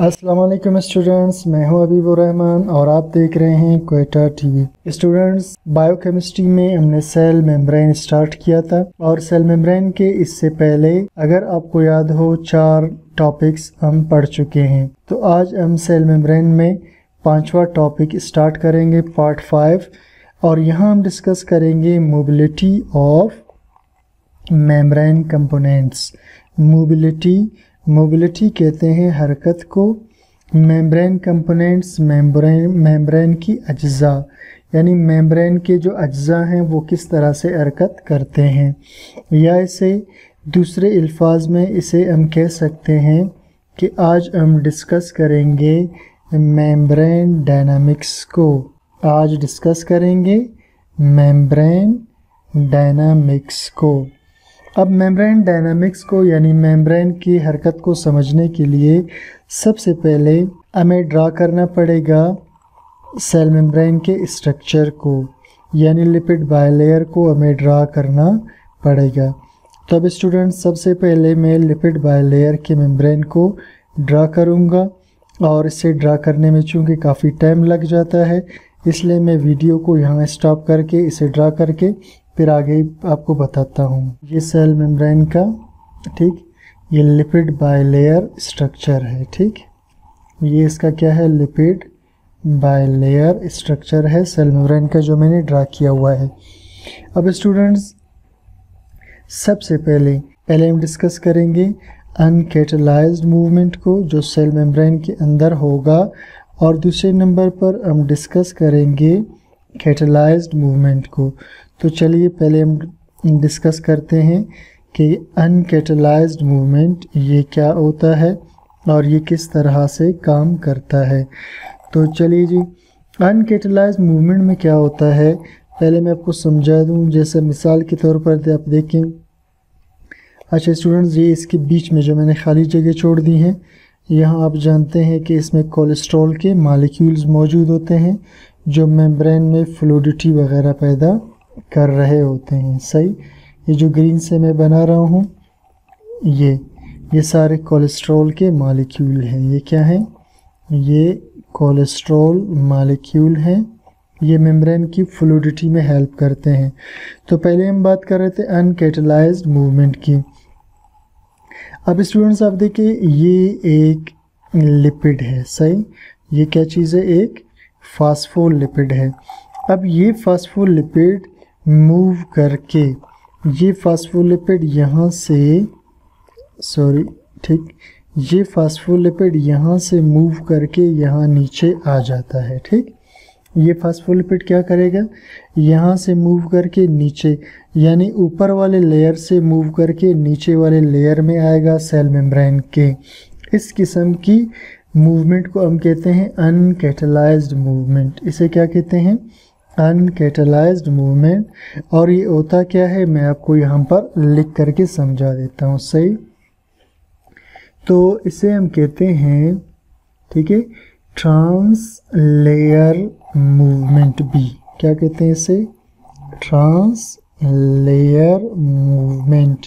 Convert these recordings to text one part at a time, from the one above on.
वालेकुम स्टूडेंट्स मैं हूँ अबीब रहमान और आप देख रहे हैं कोयटा टीवी। स्टूडेंट्स बायोकेमिस्ट्री में हमने सेल मेम्ब्रेन स्टार्ट किया था और सेल मेम्ब्रेन के इससे पहले अगर आपको याद हो, चार टॉपिक्स हम पढ़ चुके हैं। तो आज हम सेल मेम्ब्रेन में पांचवा टॉपिक स्टार्ट करेंगे पार्ट फाइव और यहाँ हम डिस्कस करेंगे mobility of membrane components mobility mobility कहते हैं हरकत को मेम्ब्रेन कंपोनेंट्स मेम्ब्रेन मेम्ब्रेन की अज्जा। यानी मेम्ब्रेन के जो अज्जा हैं, वो किस तरह से हरकत करते हैं? या इसे दूसरे अल्फाज में इसे हम कह सकते हैं कि आज हम डिस्कस करेंगे मेम्ब्रेन डायनामिक्स को। आज डिस्कस करेंगे मेम्ब्रेन डायनामिक्स को। अब मेम्ब्रेन डायनामिक्स को, यानी मेम्ब्रेन की हरकत को समझने के लिए सबसे पहले हमें ड्रा करना पड़ेगा सेल मेम्ब्रेन के स्ट्रक्चर को, यानी लिपिड बायलेयर को हमें ड्रा करना पड़ेगा। तो अब स्टूडेंट सबसे पहले मैं लिपिड बायलेयर के मेम्ब्रेन को ड्रा करूँगा और इसे ड्रा करने में चूँकि काफ़ी टाइम लग जाता है, इसलिए मैं वीडियो को यहाँ स्टॉप करके इसे ड्रा करके फिर आगे आपको बताता हूँ। ये सेल मेम्ब्रेन का, ठीक? ये लिपिड बायलेयर स्ट्रक्चर है, ठीक? ये इसका क्या है? लिपिड बायलेयर स्ट्रक्चर है। सेल मेम्ब्रेन का जो मैंने ड्रा किया हुआ है। अब स्टूडेंट्स सबसे पहले पहले हम डिस्कस करेंगे अनकेटलाइज्ड मूवमेंट को, जो सेल मेम्ब्रेन के अंदर होगा, और दूसरे नंबर पर हम डिस्कस करेंगे कैटलाइज्ड मूवमेंट को। तो चलिए पहले हम डिस्कस करते हैं कि अनकेटलाइज मूवमेंट ये क्या होता है और ये किस तरह से काम करता है। तो चलिए जी अनकेटलाइज मूवमेंट में क्या होता है? पहले मैं आपको समझा दूँ, जैसे मिसाल के तौर पर आप देखें। अच्छा स्टूडेंट्स ये इसके बीच में जो मैंने खाली जगह छोड़ दी हैं, यहाँ आप जानते हैं कि इसमें कोलेस्ट्रॉल के मालिक्यूल्स मौजूद होते हैं, जो मेम्ब्रेन में फ्लूडिटी वगैरह पैदा कर रहे होते हैं। सही? ये जो ग्रीन से मैं बना रहा हूँ, ये ये सारे कोलेस्ट्रॉल के मालिक्यूल हैं। ये क्या हैं? ये कोलेस्ट्रॉल मालिक्यूल हैं। ये मेम्ब्रेन की फ्लूडिटी में हेल्प करते हैं। तो पहले हम बात कर रहे थे अनकेटलाइज्ड मूवमेंट की। अब स्टूडेंट्स, आप देखिए, ये एक लिपिड है। सही? ये क्या चीज़ है? एक फास्फोलिपिड है। अब ये फास्फोलिपिड मूव करके। ये फास्फोलिपिड यहाँ से सॉरी ठीक। ये फास्फोलिपिड यहाँ से मूव करके यहाँ नीचे आ जाता है, ठीक। ये फास्फोलिपिड क्या करेगा? यहाँ से मूव करके नीचे, यानी ऊपर वाले लेयर से मूव करके नीचे वाले लेयर में आएगा सेल मेम्ब्रेन के। इस किस्म की मूवमेंट को हम कहते हैं अनकेटलाइज्ड मूवमेंट इसे क्या कहते हैं? अनकेटलाइज्ड मूवमेंट और ये होता क्या है? मैं आपको यहाँ पर लिख करके समझा देता हूँ। सही? तो इसे हम कहते हैं, ठीक है? ट्रांस लेयर मूवमेंट भी क्या कहते हैं इसे? ट्रांस लेयर मूवमेंट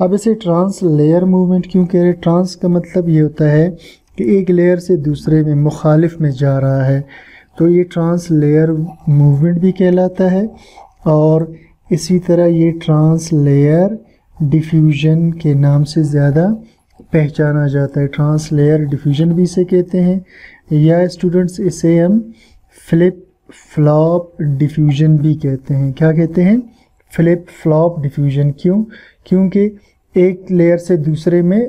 अब इसे ट्रांस लेयर मूवमेंट क्यों कह रहे हैं? ट्रांस का मतलब ये होता है कि एक लेयर से दूसरे में मुखालिफ में जा रहा है। तो ये ट्रांस लेयर मूवमेंट भी कहलाता है और इसी तरह ये ट्रांस लेयर डिफ्यूजन के नाम से ज़्यादा पहचाना जाता है। ट्रांस लेयर डिफ्यूजन भी इसे कहते हैं। या स्टूडेंट्स इसे हम फ्लिप फ्लॉप डिफ्यूजन भी कहते हैं। क्या कहते हैं? फ्लिप फ्लॉप डिफ्यूजन क्यों? क्योंकि एक लेयर से दूसरे में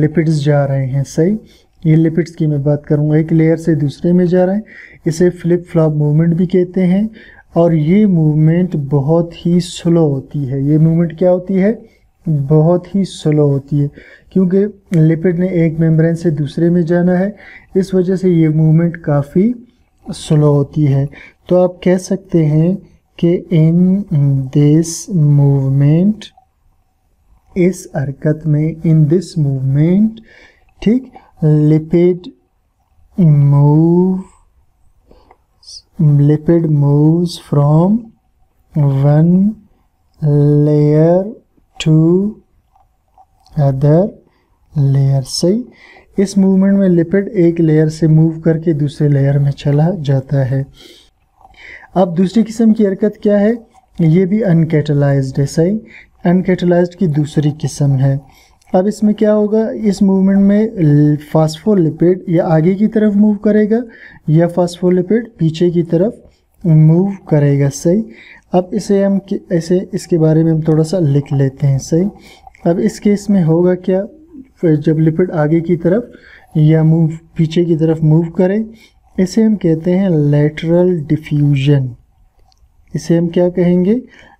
लिपिड्स जा रहे हैं, सही? ये लिपिड्स की मैं बात करूँगा एक लेयर से दूसरे में जा रहा है। इसे फ्लिप फ्लॉप मूवमेंट भी कहते हैं। और ये मूवमेंट बहुत ही स्लो होती है। ये मूवमेंट क्या होती है? बहुत ही स्लो होती है। क्योंकि लिपिड ने एक मेम्ब्रेन से दूसरे में जाना है। इस वजह से ये मूवमेंट काफ़ी स्लो होती है। तो आप कह सकते हैं कि इन दिस मूवमेंट इस हरकत में, इन दिस मूवमेंट ठीक? Lipid move lipid moves from one layer to other layer सही इस मूवमेंट में लिपिड एक लेयर से मूव करके दूसरे लेयर में चला जाता है। अब दूसरी किस्म की हरकत क्या है? ये भी अनकेटलाइज्ड है, सही? अनकेटलाइज्ड की दूसरी किस्म है। अब इसमें क्या होगा? इस मूवमेंट में फास्फोलिपिड या आगे की तरफ़ मूव करेगा या फास्फोलिपिड पीछे की तरफ़ मूव करेगा। सही? अब इसे हम ऐसे इसके बारे में हम थोड़ा सा लिख लेते हैं। सही? अब इस केस में होगा क्या? जब लिपिड आगे की तरफ़ या मूव पीछे की तरफ़ मूव करे, इसे हम कहते हैं लेटरल डिफ्यूजन इसे हम क्या कहेंगे?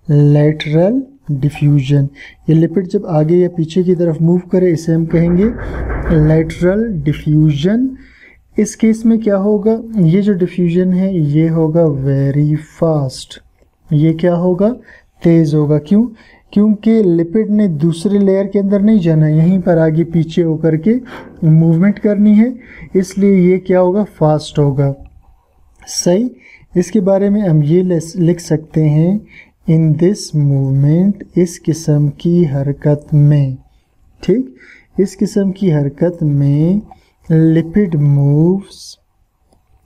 लेटरल डिफ्यूजन ये लिपिड जब आगे या पीछे की तरफ़ मूव करे, इसे हम कहेंगे लेटरल डिफ्यूजन इस केस में क्या होगा? ये जो डिफ्यूजन है, ये होगा वेरी फास्ट ये क्या होगा? तेज़ होगा. क्यों? क्योंकि लिपिड ने दूसरे लेयर के अंदर नहीं जाना, यहीं पर आगे पीछे होकर के मूवमेंट करनी है. इसलिए ये क्या होगा? फास्ट होगा. सही? इसके बारे में हम ये लिख सकते हैं इन दिस मूवमेंट इस किस्म की हरकत में, ठीक? इस किस्म की हरकत में लिपिड मूव्स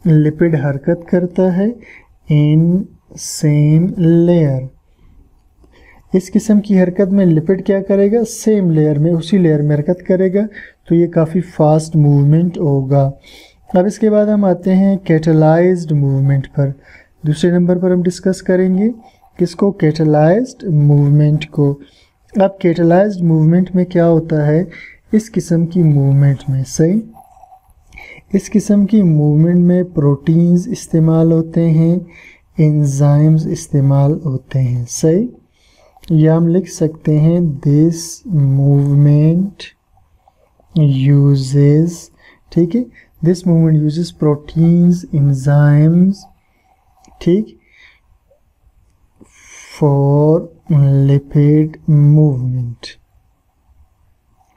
लिपिड हरकत करता है इन सेम लेयर इस किस्म की हरकत में लिपिड क्या करेगा? सेम लेयर में, उसी लेयर में हरकत करेगा। तो ये काफ़ी फास्ट मूवमेंट होगा। अब इसके बाद हम आते हैं कैटलाइज्ड मूवमेंट पर। दूसरे नंबर पर हम डिस्कस करेंगे। किसको कैटलाइज्ड मूवमेंट को? अब कैटलाइज्ड मूवमेंट में क्या होता है? इस किस्म की मूवमेंट में, सही? इस किस्म की मूवमेंट में प्रोटीन्स इस्तेमाल होते हैं इंजाइम्स इस्तेमाल होते हैं, सही? या हम लिख सकते हैं दिस मूवमेंट यूजेस ठीक है? This movement uses proteins enzymes ठीक? फॉर लिपिड मूवमेंट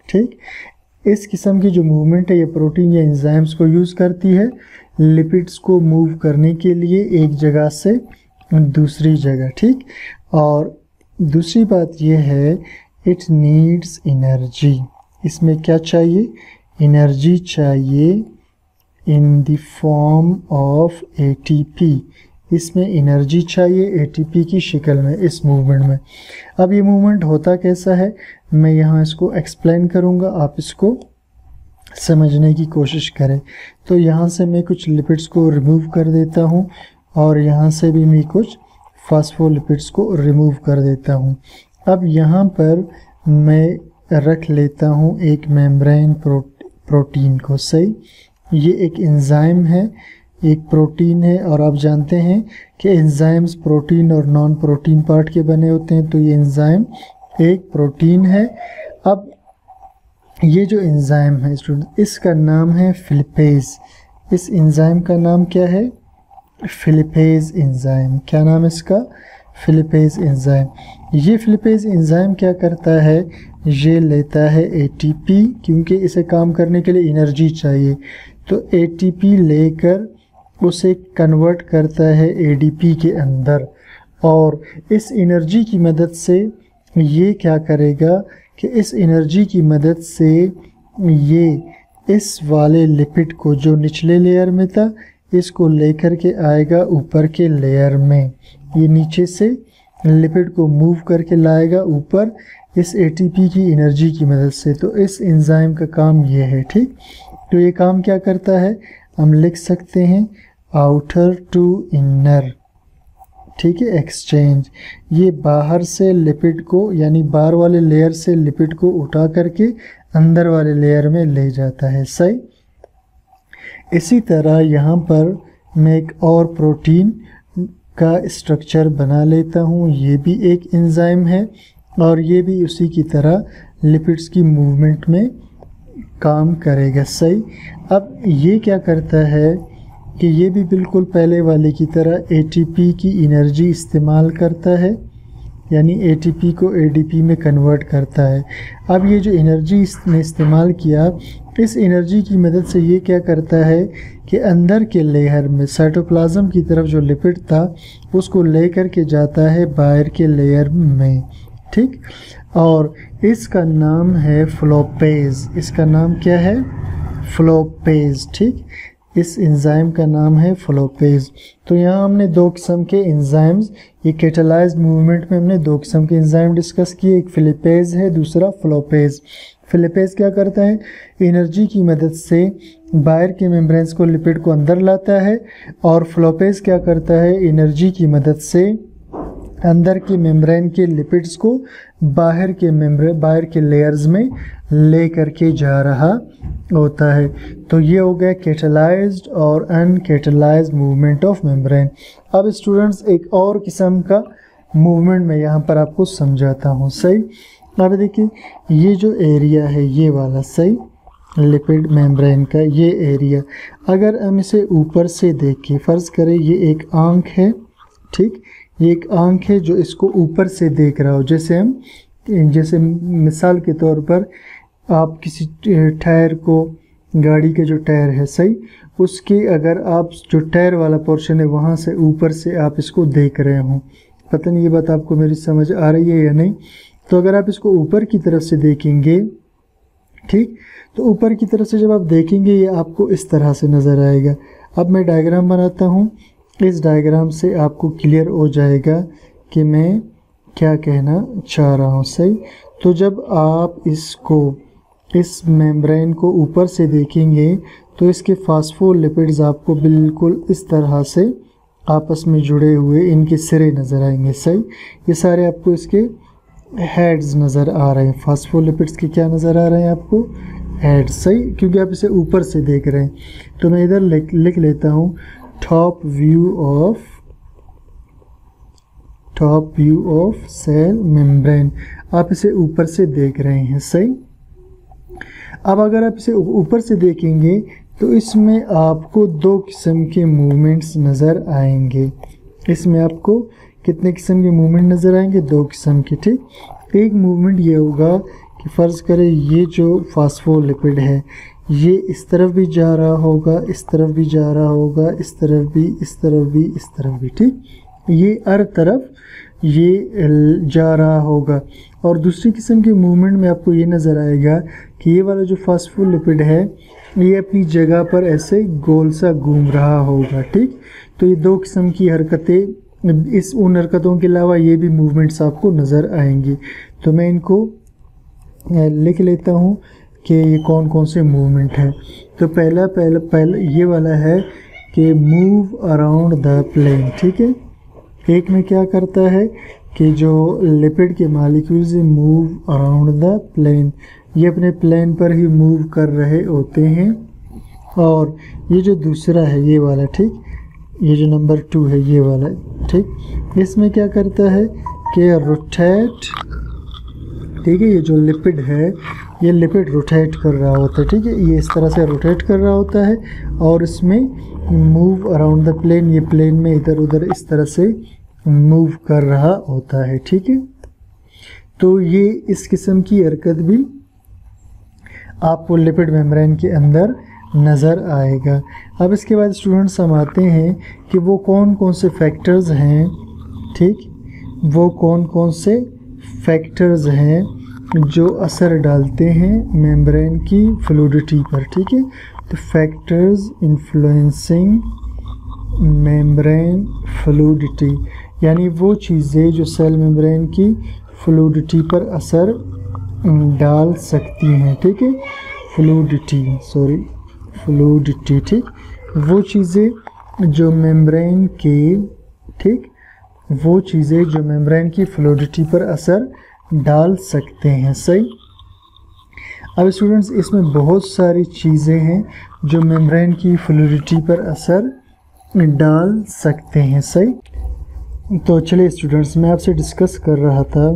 ठीक? इस किस्म की जो मूवमेंट है, ये प्रोटीन या इंजाइम्स को यूज़ करती है लिपिड्स को मूव करने के लिए एक जगह से दूसरी जगह, ठीक? और दूसरी बात यह है इट नीड्स एनर्जी इसमें क्या चाहिए? एनर्जी चाहिए in the form of ATP इसमें एनर्जी चाहिए एटीपी की शिकल में इस मूवमेंट में। अब ये मूवमेंट होता कैसा है? मैं यहाँ इसको एक्सप्लेन करूँगा आप इसको समझने की कोशिश करें। तो यहाँ से मैं कुछ लिपिड्स को रिमूव कर देता हूँ और यहाँ से भी मैं कुछ फास्फोलिपिड्स को रिमूव कर देता हूँ। अब यहाँ पर मैं रख लेता हूँ एक मेम्ब्रेन प्रो, प्रोटीन को सही? ये एक एंजाइम है एक प्रोटीन है और आप जानते हैं कि एंजाइम्स प्रोटीन और नॉन प्रोटीन पार्ट के बने होते हैं तो ये एंजाइम एक प्रोटीन है। अब ये जो एंजाइम है स्टूडेंट इसका नाम है फिलिपेज इस एंजाइम का नाम क्या है? फिलिपेज एंजाइम क्या नाम है इसका? फिलिपेज एंजाइम ये फिलिपेज एंजाइम क्या करता है? ये लेता है एटीपी क्योंकि इसे काम करने के लिए एनर्जी चाहिए। तो एटीपी लेकर उसे कन्वर्ट करता है एडीपी के अंदर। और इस एनर्जी की मदद से ये क्या करेगा कि इस एनर्जी की मदद से ये इस वाले लिपिड को जो निचले लेयर में था, इसको लेकर के आएगा ऊपर के लेयर में। ये नीचे से लिपिड को मूव करके लाएगा ऊपर इस एटीपी की एनर्जी की मदद से। तो इस एंजाइम का काम ये है, ठीक? तो ये काम क्या करता है? हम लिख सकते हैं आउटर टू इनर ठीक है एक्सचेंज ये बाहर से लिपिड को, यानी बाहर वाले लेयर से लिपिड को उठा करके अंदर वाले लेयर में ले जाता है। सही? इसी तरह यहाँ पर मैं एक और प्रोटीन का स्ट्रक्चर बना लेता हूँ। ये भी एक एंजाइम है और ये भी उसी की तरह लिपिड्स की मूवमेंट में काम करेगा। सही? अब ये क्या करता है? कि ये भी बिल्कुल पहले वाले की तरह एटीपी की एनर्जी इस्तेमाल करता है, यानी एटीपी को एडीपी में कन्वर्ट करता है। अब ये जो एनर्जी इसने इस्तेमाल किया, इस एनर्जी की मदद से ये क्या करता है कि अंदर के लेयर में साइटोप्लाज्म की तरफ़ जो लिपिड था, उसको ले कर के जाता है बाहर के लेयर में, ठीक? और इसका नाम है फ्लोपेज इसका नाम क्या है? फ्लोपेज ठीक? इस एंजाइम का नाम है फ्लोपेज तो यहाँ हमने दो किस्म के एंजाइम्स ये कैटलाइज मूवमेंट में हमने दो किस्म के एंजाइम डिस्कस किए, एक फिलिपेज है, दूसरा फ्लोपेज फिलिपेज क्या करता है? एनर्जी की मदद से बाहर के मेम्ब्रेन्स को लिपिड को अंदर लाता है और फ्लोपेज क्या करता है? एनर्जी की मदद से अंदर की मेम्ब्रेन के लिपिड्स को बाहर के मेम्ब्रेन बाहर के लेयर्स में ले करके जा रहा होता है। तो ये हो गया कैटलाइज्ड और अनकेटलाइज्ड मूवमेंट ऑफ़ मेम्ब्रेन। अब स्टूडेंट्स, एक और किस्म का मूवमेंट मैं यहाँ पर आपको समझाता हूँ। सही? अब देखिए, ये जो एरिया है, ये वाला, सही? लिपिड मेम्ब्रेन का ये एरिया। अगर हम इसे ऊपर से देखें, फ़र्ज़ करें ये एक आँख है, ठीक? ये एक आँख है जो इसको ऊपर से देख रहा हो। जैसे हम, जैसे मिसाल के तौर पर आप किसी टायर को, गाड़ी के जो टायर है, सही? उसके अगर आप जो टायर वाला पोर्शन है, वहाँ से ऊपर से आप इसको देख रहे हो। पता नहीं ये बात आपको मेरी समझ आ रही है या नहीं? तो अगर आप इसको ऊपर की तरफ़ से देखेंगे, ठीक? तो ऊपर की तरफ़ से जब आप देखेंगे, ये आपको इस तरह से नज़र आएगा। अब मैं डायग्राम बनाता हूँ। इस डायग्राम से आपको क्लियर हो जाएगा कि मैं क्या कहना चाह रहा हूँ, सही? तो जब आप इसको, इस मेम्ब्रेन को ऊपर से देखेंगे तो इसके फास्फोलिपिड्स आपको बिल्कुल इस तरह से आपस में जुड़े हुए इनके सिरे नज़र आएँगे, सही? ये सारे आपको इसके हेड्स नज़र आ रहे हैं। फास्फोलिपिड्स के क्या नज़र आ रहे हैं आपको? हेड सही? क्योंकि आप इसे ऊपर से देख रहे हैं। तो मैं इधर लिख लिख लेता हूँ। Top view of top view of cell membrane आप इसे ऊपर से देख रहे हैं, सही? अब अगर आप इसे ऊपर से देखेंगे तो इसमें आपको दो किस्म के मूवमेंट्स नज़र आएँगे। इसमें आपको कितने किस्म के मूवमेंट नज़र आएँगे? दो किस्म के, ठीक? एक मूवमेंट ये होगा कि फ़र्ज़ करें ये जो फास्फोलिपिड है ये इस तरफ़ भी जा रहा होगा, इस तरफ़ भी जा रहा होगा, इस तरफ़ भी, इस तरफ़ भी, इस तरफ़ भी, ठीक? ये हर तरफ़ ये जा रहा होगा। और दूसरी किस्म के मूवमेंट में आपको ये नज़र आएगा कि ये वाला जो फास्फोलिपिड है, ये अपनी जगह पर ऐसे गोल सा घूम रहा होगा, ठीक? तो ये दो किस्म की हरकतें, इस उन हरकतों के अलावा ये भी मूवमेंट्स आपको नज़र आएँगी। तो मैं इनको लिख लेता हूँ। कि ये कौन कौन से मूवमेंट हैं। तो पहला पहला पहला, ये वाला है कि मूव अराउंड द प्लेन ठीक है? एक में क्या करता है कि जो लिपिड के molecules move around the plane ये अपने प्लेन पर ही मूव कर रहे होते हैं। और ये जो दूसरा है, ये वाला, ठीक? ये जो नंबर टू है, ये वाला, ठीक? इसमें क्या करता है कि रोटेट ठीक है? ये जो लिपिड है ये लिपिड रोटेट कर रहा होता है, ठीक है? ये इस तरह से रोटेट कर रहा होता है और इसमें मूव अराउंड द प्लेन ये प्लेन में इधर उधर इस तरह से मूव कर रहा होता है, ठीक है? तो ये इस किस्म की हरकत भी आपको लिपिड मेम्ब्रेन के अंदर नज़र आएगा। अब इसके बाद स्टूडेंट्स हम आते हैं कि वो कौन कौन से फैक्टर्स हैं, ठीक? वो कौन कौन से फैक्टर्स हैं? जो असर डालते हैं मेम्ब्रेन की फ्लूडिटी पर, ठीक है? तो फैक्टर्स इन्फ्लुएंसिंग मेम्ब्रेन फ्लूडिटी यानी वो चीज़ें जो सेल मेम्ब्रेन की फ्लूडिटी पर असर डाल सकती हैं, ठीक है? फ्लूडिटी सॉरी फ्लूडिटी ठीक? वो चीज़ें जो मेम्ब्रेन के, ठीक? वो चीज़ें जो मेम्ब्रेन की फ्लूडिटी पर असर डाल सकते हैं, सही? अब स्टूडेंट्स इसमें बहुत सारी चीज़ें हैं जो मेम्ब्रेन की फ्लूडिटी पर असर डाल सकते हैं, सही? तो चलिए स्टूडेंट्स मैं आपसे डिस्कस कर रहा था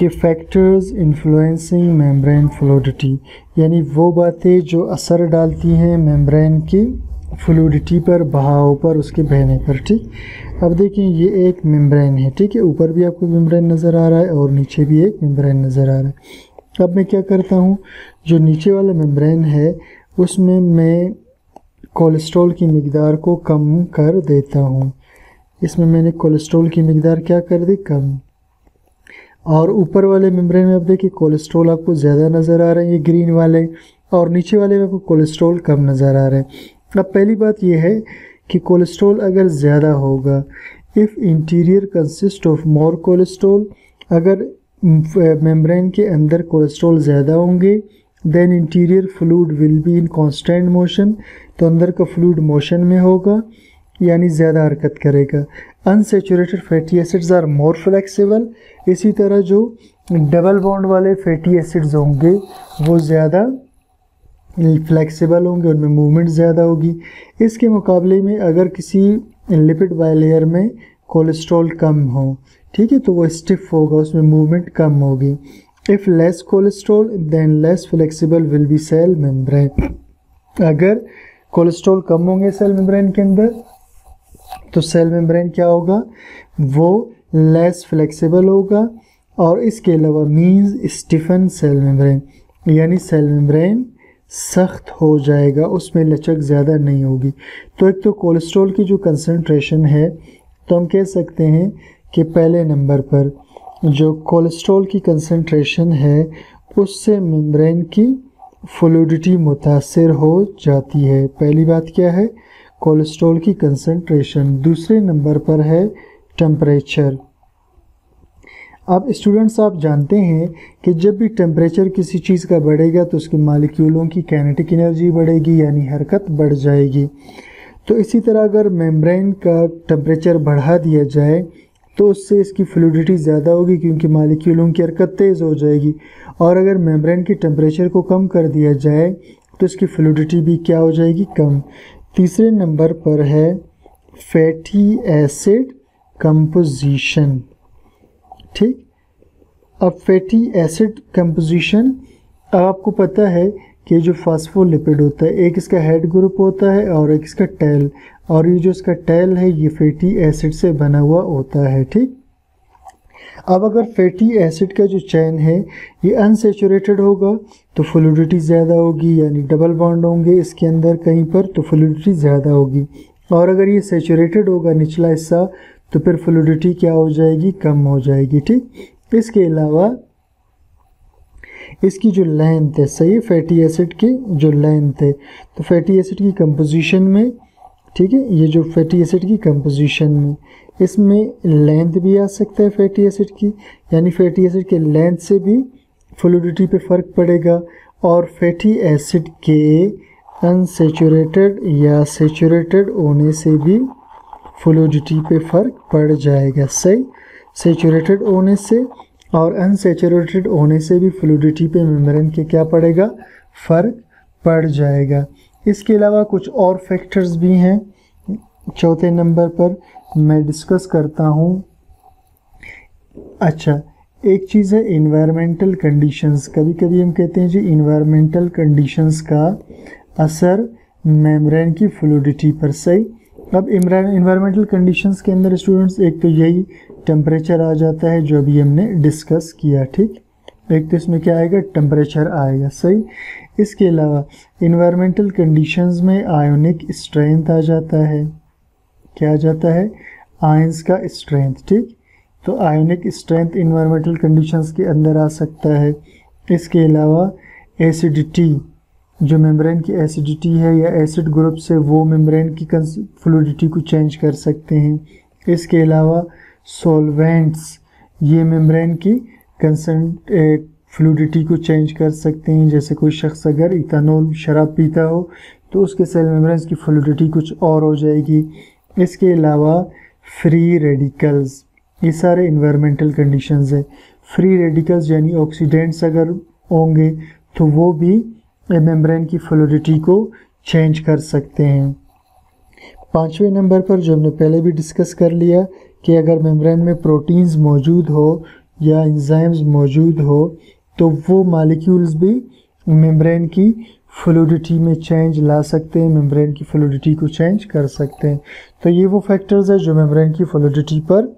कि फैक्टर्स इन्फ्लुएंसिंग मेम्ब्रेन फ्लूडिटी यानी वो बातें जो असर डालती हैं मेम्ब्रेन की फ्लूडिटी पर, बहाव पर, उसके बहने पर, ठीक? अब देखें, ये एक मेम्ब्रेन है, ठीक है? ऊपर भी आपको मेम्ब्रेन नज़र आ रहा है और नीचे भी एक मेम्ब्रेन नज़र आ रहा है। अब मैं क्या करता हूँ? जो नीचे वाला मेम्ब्रेन है, उसमें मैं कोलेस्ट्रॉल की मकदार को कम कर देता हूँ। इसमें मैंने कोलेस्ट्रॉल की मकदार क्या कर दी? कम। और ऊपर वाले मेम्ब्रेन में अब देखिए, कोलेस्ट्रॉल आपको ज़्यादा नज़र आ रहे हैं, ये ग्रीन वाले, और नीचे वाले में आपको कोलेस्ट्रॉल कम नज़र आ रहे है। अब पहली बात यह है कि कोलेस्ट्रॉल अगर ज़्यादा होगा if interior consist of more cholesterol अगर मेम्ब्रेन के अंदर कोलेस्ट्रॉल ज़्यादा होंगे then interior fluid will be in constant motion तो अंदर का फ्लूड मोशन में होगा, यानी ज़्यादा हरकत करेगा। Unsaturated fatty acids are more flexible इसी तरह जो डबल बॉन्ड वाले फैटी एसिड्स होंगे, वो ज़्यादा फ्लेक्सिबल होंगे, उनमें मूवमेंट ज़्यादा होगी। इसके मुकाबले में अगर किसी लिपिड बायलेयर में कोलेस्ट्रॉल कम हो, ठीक है तो वो स्टिफ होगा, उसमें मूवमेंट कम होगी। If less cholesterol then less flexible will be cell membrane अगर कोलेस्ट्रॉल कम होंगे सेल मेम्ब्रेन के अंदर तो सेल मेम्ब्रेन क्या होगा? वो लेस फ्लेक्सिबल होगा, और इसके अलावा मीन्स स्टिफन सेल मेम्ब्रेन यानी सेल मेम्ब्रेन सख्त हो जाएगा, उसमें लचक ज़्यादा नहीं होगी। तो एक तो कोलेस्ट्रॉल की जो कंसनट्रेशन है तो हम कह सकते हैं कि पहले नंबर पर जो कोलेस्ट्रॉल की कंसनट्रेशन है, उससे मेम्ब्रेन की फ्लूडिटी मुतासर हो जाती है। पहली बात क्या है? कोलेस्ट्रॉल की कंसनट्रेशन दूसरे नंबर पर है टेम्परेचर अब स्टूडेंट्स आप जानते हैं कि जब भी टेम्परेचर किसी चीज़ का बढ़ेगा तो उसके मालिक्यूलों की कैनेटिक एनर्जी बढ़ेगी, यानी हरकत बढ़ जाएगी। तो इसी तरह अगर मेम्ब्रेन का टेम्परेचर बढ़ा दिया जाए तो उससे इसकी फ्लूडिटी ज़्यादा होगी, क्योंकि मालिक्यूलों की हरकत तेज़ हो जाएगी। और अगर मेम्ब्रेन की टेम्परेचर को कम कर दिया जाए तो इसकी फ्लूडिटी भी क्या हो जाएगी? कम। तीसरे नंबर पर है फैटी एसिड कंपोजिशन ठीक? अब फैटी एसिड कंपोजिशन अब आपको पता है कि जो फास्फोलिपिड होता है, एक इसका हेड ग्रुप होता है और एक इसका टेल और ये जो इसका टेल है, ये फैटी एसिड से बना हुआ होता है, ठीक? अब अगर फैटी एसिड का जो चैन है, ये अनसेचुरेटेड होगा तो फ्लूडिटी ज़्यादा होगी, यानी डबल बॉन्ड होंगे इसके अंदर कहीं पर तो फ्लूडिटी ज़्यादा होगी. और अगर ये सेचुरेटेड होगा, निचला हिस्सा तो फिर फ्लूडिटी क्या हो जाएगी? कम हो जाएगी, ठीक? इसके अलावा, इसकी जो लेंथ है, सही? फैटी एसिड की जो लेंथ है तो फैटी एसिड की कंपोजिशन में, ठीक है? ये जो फैटी एसिड की कंपोजिशन में, इसमें लेंथ भी आ सकता है फैटी एसिड की, यानी फैटी एसिड के लेंथ से भी फ्लूडिटी पे फ़र्क पड़ेगा, और फैटी एसिड के अनसेचुरेटेड या सेचुरेटेड होने से भी फ्लूडिटी पे फ़र्क पड़ जाएगा। सही? सेचुरेटेड होने से और अनसेचुरेटेड होने से भी फ्लूडिटी पे मेम्ब्रेन के क्या पड़ेगा? फ़र्क पड़ जाएगा। इसके अलावा कुछ और फैक्टर्स भी हैं। चौथे नंबर पर मैं डिस्कस करता हूँ। अच्छा एक चीज़ है इन्वायरमेंटल कंडीशंस कभी कभी हम कहते हैं जी इन्वायरमेंटल कंडीशंस का असर मेम्ब्रेन की फ्लूडिटी पर। सही? अब इन्वायरमेंटल कंडीशंस के अंदर स्टूडेंट्स एक तो यही टेम्परेचर आ जाता है, जो अभी हमने डिस्कस किया, ठीक? एक तो इसमें क्या आएगा? टेम्परेचर आएगा, सही? इसके अलावा इन्वायरमेंटल कंडीशंस में आयोनिक स्ट्रेंथ आ जाता है। क्या आ जाता है? आयंस का स्ट्रेंथ ठीक? तो आयोनिक स्ट्रेंथ इन्वायरमेंटल कंडीशंस के अंदर आ सकता है। इसके अलावा एसिडिटी जो मेम्ब्रेन की एसिडिटी है या एसिड ग्रुप से वो मेम्ब्रेन की फ्लूडिटी को चेंज कर सकते हैं। इसके अलावा सॉल्वेंट्स ये मेम्ब्रेन की कंसेंट फ्लूडिटी को चेंज कर सकते हैं। जैसे कोई शख्स अगर इथानॉल शराब पीता हो तो उसके सेल मेम्ब्रेन्स की फ्लूडिटी कुछ और हो जाएगी। इसके अलावा फ्री रेडिकल्स ये सारे इन्वायरमेंटल कंडीशंस है। फ्री रेडिकल्स यानी ऑक्सीडेंट्स अगर होंगे तो वो भी मेम्ब्रेन की फ्लूडिटी को चेंज कर सकते हैं। पाँचवें नंबर पर जो हमने पहले भी डिस्कस कर लिया कि अगर मेम्ब्रेन में प्रोटीन्स मौजूद हो या इंजाइम्स मौजूद हो तो वो मालिक्यूल्स भी मेम्ब्रेन की फ्लूडिटी में चेंज ला सकते हैं मेम्ब्रेन की फ्लूडिटी को चेंज कर सकते हैं। तो ये वो फैक्टर्स है जो मेम्ब्रेन की फ्लूडिटी पर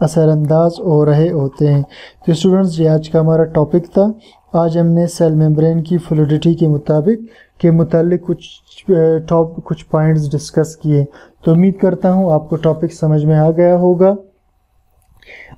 असरअंदाज हो रहे होते हैं। तो स्टूडेंट्स ये आज का हमारा टॉपिक था। आज हमने सेल मेम्ब्रेन की फ्लूडिटी के मुताबिक, के मुतालिक कुछ टॉप कुछ पॉइंट्स डिस्कस किए। तो उम्मीद करता हूँ आपको टॉपिक समझ में आ गया होगा।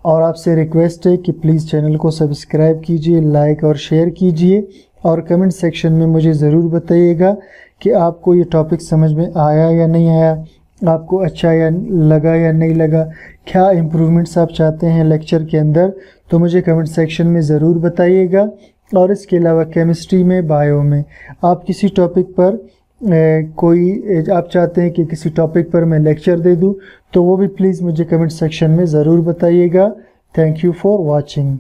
और आपसे रिक्वेस्ट है कि प्लीज़ चैनल को सब्सक्राइब कीजिए लाइक और शेयर कीजिए। और कमेंट सेक्शन में मुझे ज़रूर बताइएगा कि आपको ये टॉपिक समझ में आया या नहीं आया, आपको अच्छा या लगा या नहीं लगा, क्या इम्प्रूवमेंट्स आप चाहते हैं लेक्चर के अंदर तो मुझे कमेंट सेक्शन में ज़रूर बताइएगा। और इसके अलावा केमिस्ट्री में बायो में। आप किसी टॉपिक पर ए, कोई आप चाहते हैं कि किसी टॉपिक पर मैं लेक्चर दे दूँ तो वो भी प्लीज़ मुझे कमेंट सेक्शन में ज़रूर बताइएगा। Thank you for watching